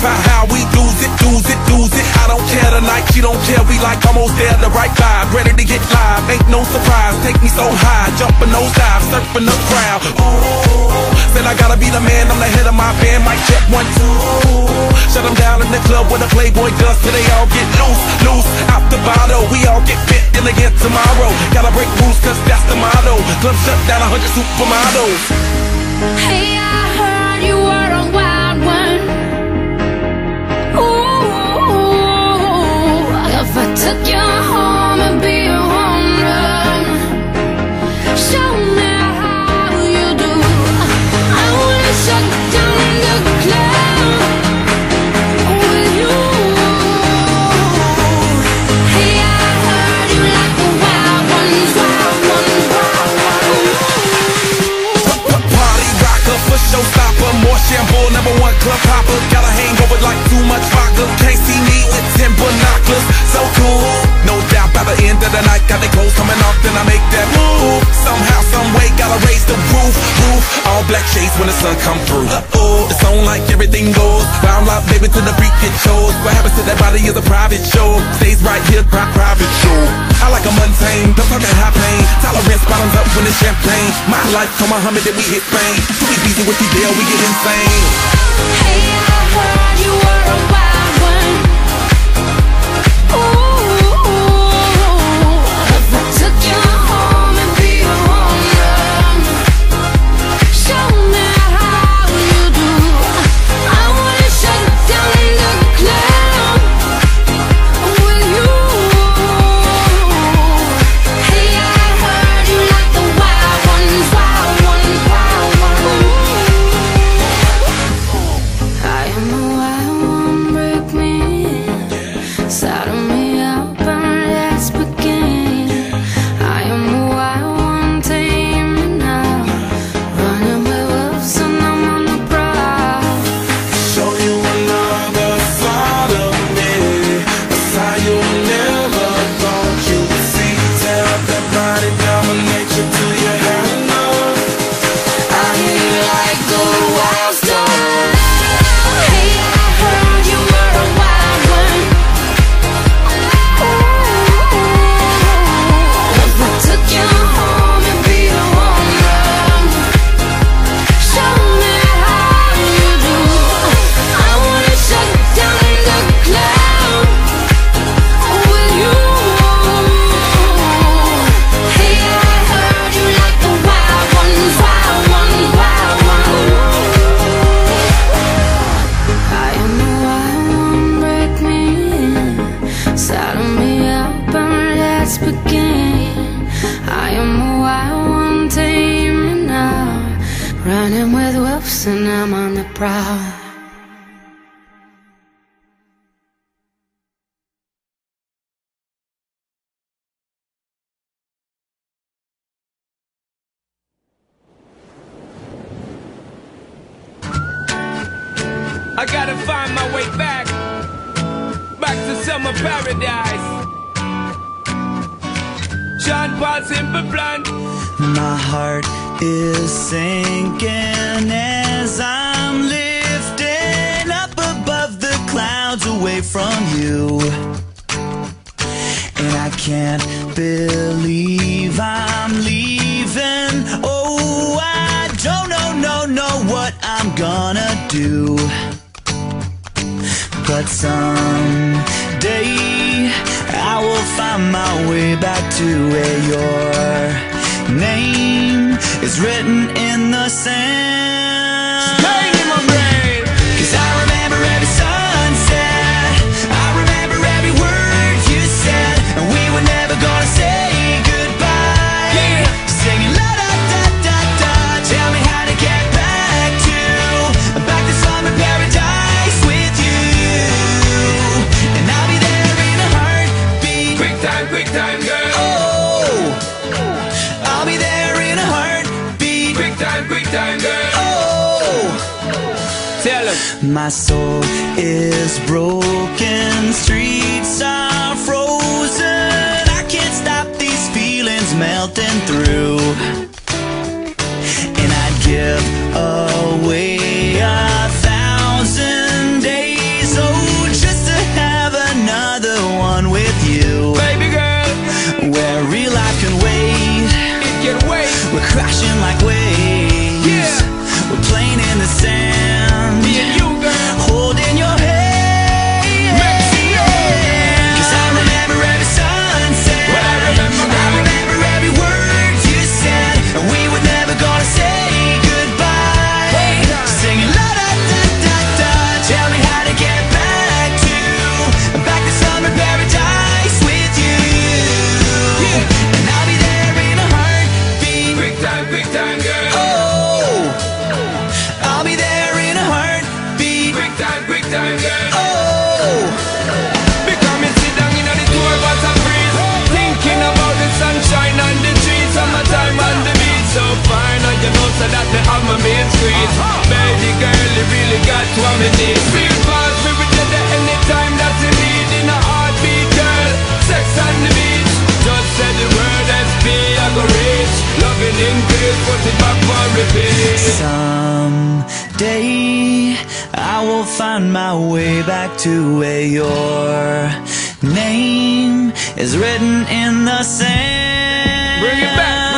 Glorify how we lose it, lose it, lose it. I don't care tonight, she don't care. We like almost there, the right vibe, ready to get live. Ain't no surprise, take me so high, jumping those dives, surfing the crowd. Ooh, said I gotta be the man, I'm the head of my band. Mic check one two. Shut them down in the club with a Playboy does till they all get loose, loose. Out the bottle, we all get fit in again tomorrow. Gotta break rules, cause that's the motto. Club shut down, a hundred supermodels. Hey, I heard All black shades when the sun come through. Oh, it's on like everything goes. Round like baby to the freak it shows. What happens to that body is a private show. Stays right here, pri- private show. I like a mundane, don't talk that high pain. Tolerance bottoms up when it's champagne. My life, come Muhammad, then we hit Spain. Too easy with these deal, we get insane. Hey, I'm on the prowl. I gotta find my way back, back to summer paradise. Sean Paul Simple Plan. My heart is sinking as I'm lifting up above the clouds away from you. And I can't believe I'm leaving. Oh, I don't know, no, know what I'm gonna do. But someday I will find my way back to where your name is written in the sand. time, girl. Oh, tell him. My soul is broken, streets are frozen. I can't stop these feelings melting through, and I'd give away a thousand days, oh, just to have another one with you, baby girl. Where real life can wait. We're crashing like waves. We're playing in the sand. I repeat Someday I will find my way back to where your name is written in the sand. Bring it back.